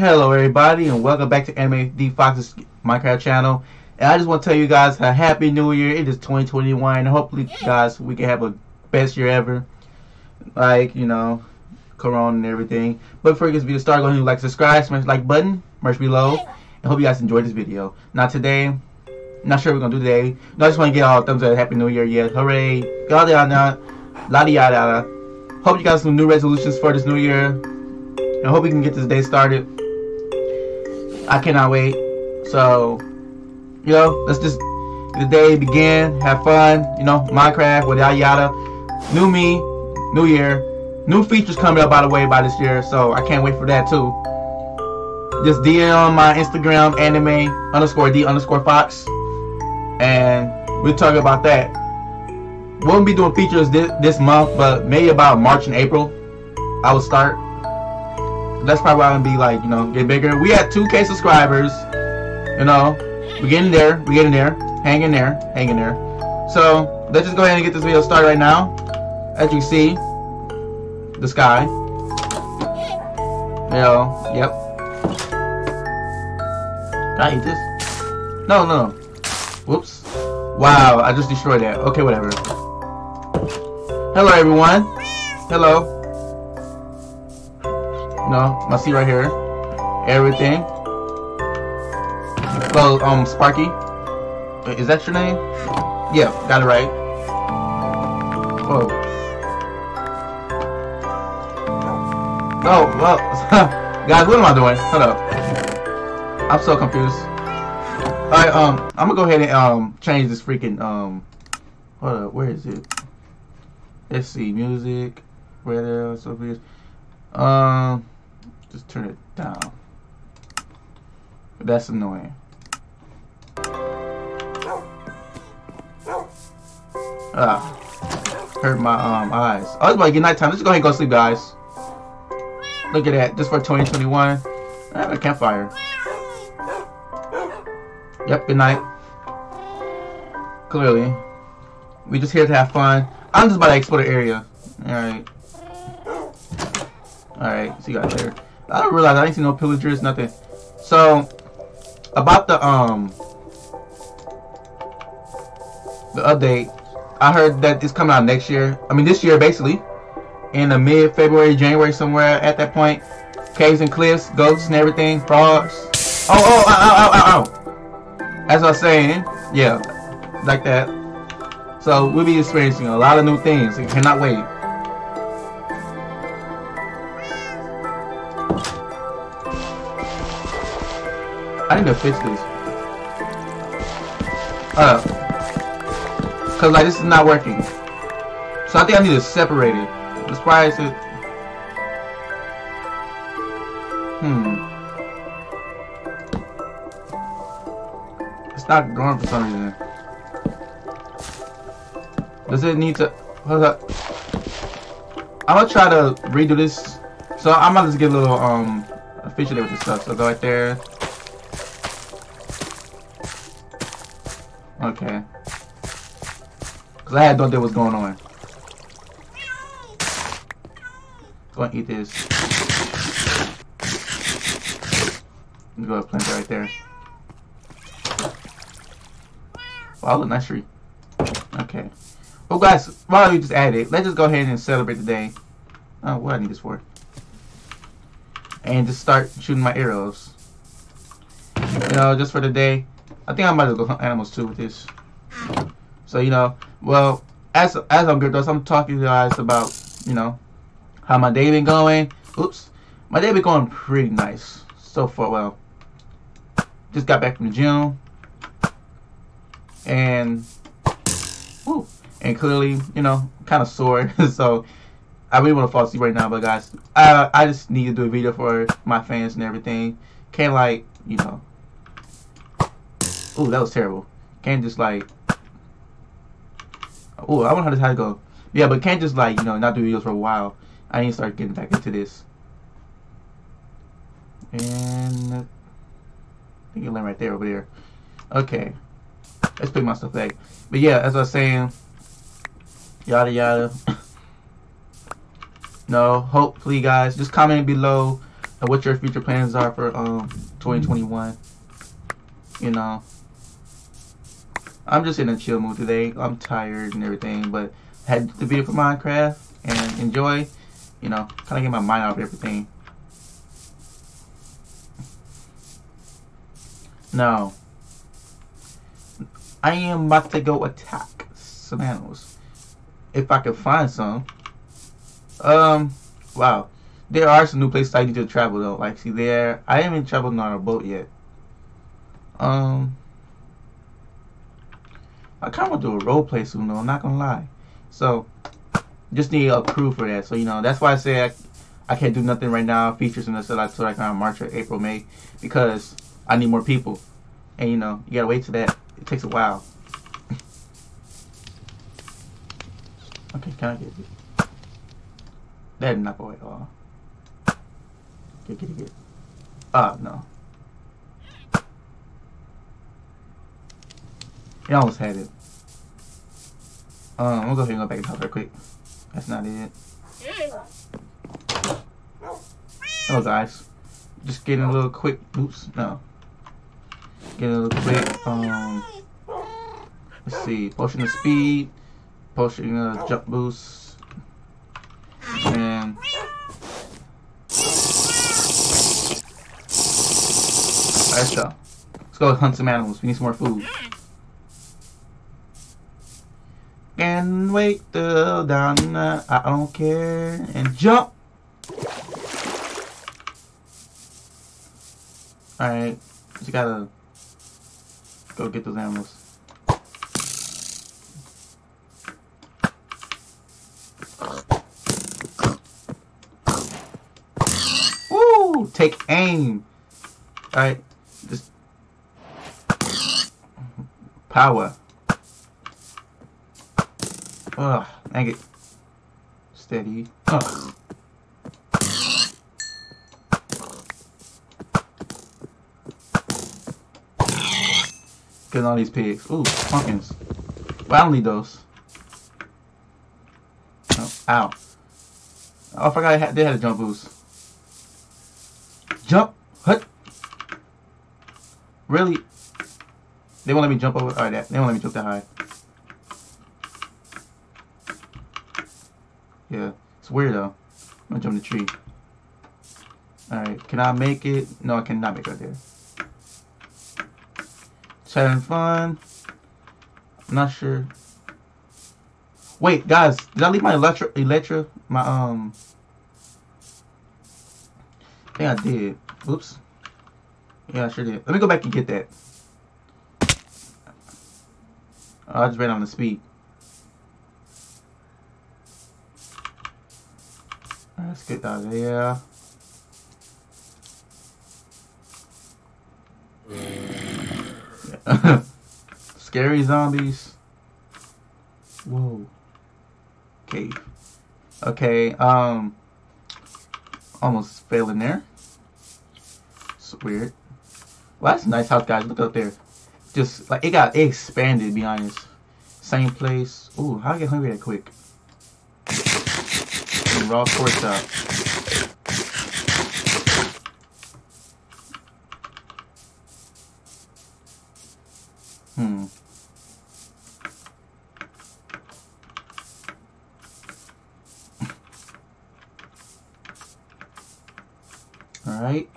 Hello everybody and welcome back to Anime D Fox's Minecraft channel. And I just want to tell you guys a happy new year. It is 2021 and hopefully guys we can have a best year ever. Like, you know, corona and everything. But before get this video started, go ahead and like, subscribe, smash like button, merch below. And hope you guys enjoyed this video. Now today, not sure what we're gonna do today. No, I just want to get all thumbs up, happy new year, yeah. Hooray. Yada yada yada yada. Hope you got some new resolutions for this new year. And hope we can get this day started. I cannot wait. So, you know, let's just the day begin, have fun, you know, Minecraft, with yada yada. New me, new year. New features coming up by the way by this year, so I can't wait for that too. Just DM my Instagram anime underscore D underscore Fox. And we'll talk about that. Won't be doing features this, this month, but maybe about March and April, I will start that's probably why I'm gonna be like, you know, get bigger. We had 2K subscribers. You know, we getting there. We getting there. Hang in there. Hang in there. So let's just go ahead and get this video started right now. As you see, the sky. You know, yep. Can I eat this? No, no. Whoops. Wow, I just destroyed that. Okay, whatever. Hello, everyone. Hello. No, I see right here. Everything. Well, um, Sparky. Is that your name? Yeah, got it right. Whoa. Oh, well, guys, what am I doing? Hold up. I'm so confused. Alright, um, I'm gonna go ahead and, um, change this freaking, um, hold up, where is it? Let's see, music, radio, so um, just turn it down. But that's annoying. Ah, hurt my um eyes. Oh, it's about to get nighttime. Let's go ahead and go sleep, guys. Look at that, just for 2021. I have a campfire. Yep, good night. Clearly. We just here to have fun. I'm just about to explore the area. Alright. Alright, see you guys later. I don't realize I ain't seen no pillagers, nothing. So, about the, um, the update, I heard that it's coming out next year. I mean, this year, basically. In the mid-February, January, somewhere at that point. Caves and cliffs, ghosts and everything, frogs. Oh, oh, oh oh oh ow. As I was saying, yeah, like that. So, we'll be experiencing a lot of new things. I cannot wait. I need to fix this. Uh, cause like this is not working. So I think I need to separate it. Let's price it. Hmm. It's not going for some reason. Does it need to? Hold up. I'm gonna try to redo this. So I'm gonna just get a little um efficient with this stuff. So go right there. Okay. Because I had no idea what's going on. Go and eat this. Let's go plant right there. Wow, look nice tree. Okay. Well, guys, why don't we just add it? Let's just go ahead and celebrate the day. Oh, what I need this for? And just start shooting my arrows. You know, just for the day. I think I might as well go hunt animals too with this. So you know, well, as as I'm good, I'm talking to you guys about you know how my day been going. Oops, my day been going pretty nice so far. Well, just got back from the gym, and woo, and clearly you know kind of sore. so I really want to fall asleep right now, but guys, I I just need to do a video for my fans and everything. Can't like you know Ooh, that was terrible. Can't just like. Ooh, I wonder how this go. Yeah, but can't just like you know not do videos for a while. I need to start getting back into this. And I think you land right there over there. Okay, let's pick my stuff back. But yeah, as I was saying, yada yada. no, hopefully guys, just comment below and what your future plans are for um 2021. You know, I'm just in a chill mood today. I'm tired and everything, but had the video for Minecraft and enjoy. You know, kind of get my mind off everything. Now, I am about to go attack some animals. If I can find some. Um, wow. There are some new places I need to travel though. Like, see there, I haven't traveled on a boat yet. Um, I kind of want to do a role play soon though. I'm not gonna lie. So, just need a crew for that. So you know, that's why I say I, I can't do nothing right now. Features until like so like around March or April, May, because I need more people. And you know, you gotta wait till that. It takes a while. okay, can I get it? That did not go at all. Get, get, get. Ah, no. It almost had it. Um, I'm gonna go ahead and go back and talk real quick. That's not it. Hello guys. Just getting a little quick oops, no. Getting a little quick, um let's see, potion of speed, potion of jump boost, and Let's go. Let's go hunt some animals. We need some more food. And wait till down. Uh, I don't care. And jump. Alright. Just gotta go get those animals. Woo! Take aim. Alright. Just power. Ugh, dang it. Steady. Ugh. Getting all these pigs. Ooh, pumpkins. Well, I don't need those. Oh, ow. Oh, I forgot I had, they had a jump boost. Jump! Hut! Really? They won't let me jump over. Alright, they won't let me jump that high. Yeah, it's weird though. I'm gonna jump the tree. Alright, can I make it? No, I cannot make it right there. Just having fun. I'm not sure. Wait, guys, did I leave my Elytra, Elytra, my, um, I think I did. Oops. Yeah, I sure did. Let me go back and get that. Oh, I just ran on the speed. Let's get out of here. Scary zombies. Whoa. Cave. Okay, um almost fell in there. It's weird. Well that's a nice house guys. Look up there. Just like it got expanded be honest. Same place. Ooh, how I get hungry that quick? Raw pork chop. Hmm. Alright.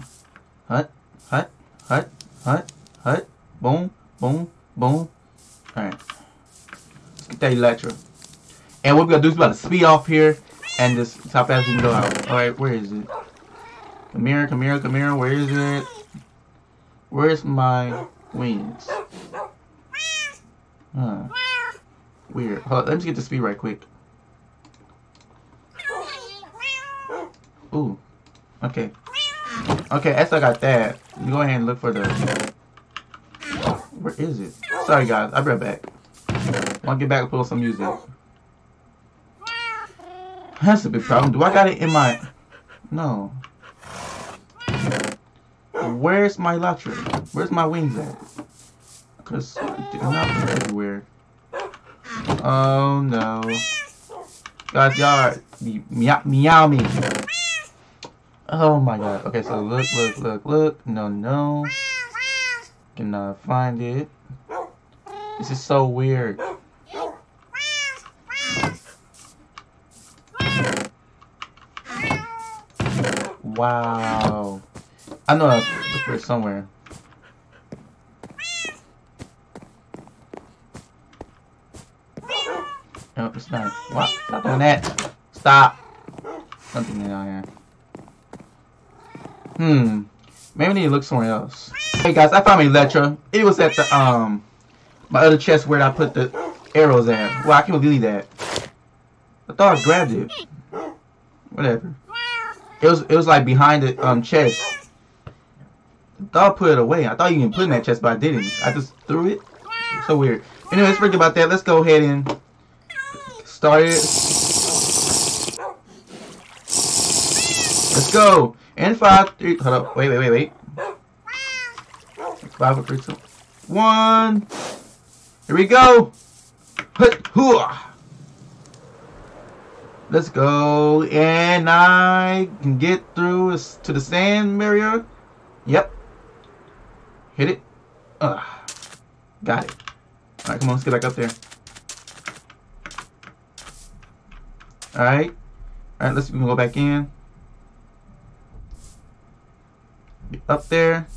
Hut, hut, hut, hut, hut. Boom, boom, boom. Alright. Let's get that Elytra. And what we're gonna do is we're gonna speed off here and just how fast we can go out. Alright, where is it? Come here, come here, come here. Where is it? Where's my wings? Huh. Weird. Hold on, let me get the speed right quick. Ooh. Okay. Okay, as I got that, go ahead and look for the... Where is it? Sorry guys, I'll be right back. I'll get back and pull some music. That's a big problem. Do I got it in my... No. Where's my electric? Where's my wings at? Because they're not everywhere. Oh no. Guys, y'all meow, meow me. Oh my god. Okay, so look, look, look, look. No, no. Cannot find it. This is so weird. Wow. I know look for somewhere. No, it's not. What? Stop doing that. Stop. Something down here. Hmm. Maybe I need to look somewhere else. Hey guys, I found my Elytra. It was at the um my other chest where I put the arrows at. Well, I can't believe that. I thought I grabbed it. Whatever. It was it was like behind the um chest. I thought I put it away. I thought you can put in that chest, but I didn't. I just threw it. So weird. Anyway, let's forget about that. Let's go ahead and start it. Let's go. And five, three, hold up. Wait, wait, wait, wait. Five, three, two, one. Here we go. Hut, hooah. Let's go. And I can get through to the sand barrier. Yep. Hit it. Ugh. Got it. Alright, come on, let's get back up there. Alright. Alright, let's go back in. Get up there.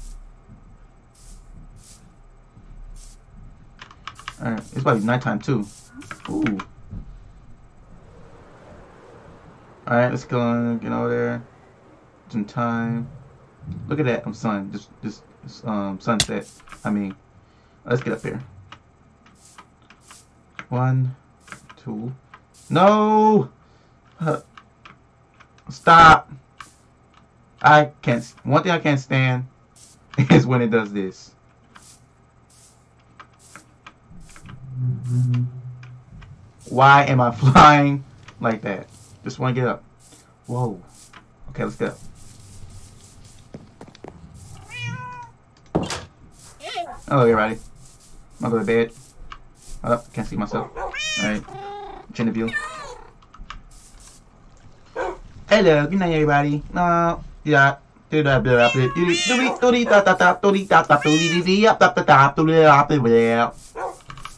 Alright, it's about nighttime too. Ooh. Alright, let's go get over there. Some time. Look at that, I'm sun. Just just um sunset. I mean let's get up here. One, two. No! Uh, stop! I can't. One thing I can't stand is when it does this. Why am I flying like that? Just want to get up. Whoa. Okay, let's get up. Hello, everybody. I'm going to bed. Oh, can't see myself. Alright. Chin view. Hello, good night, everybody. No, yeah.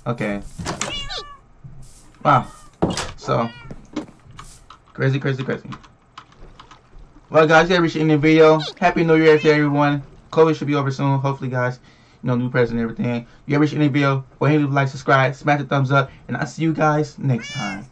Okay. Wow. So, crazy, crazy, crazy. Well, guys, you reached the end the video. Happy New Year to everyone. COVID should be over soon. Hopefully, guys, you know, new president and everything. You ever end of the video? Go ahead and leave a like, subscribe, smash the thumbs up, and I'll see you guys next time.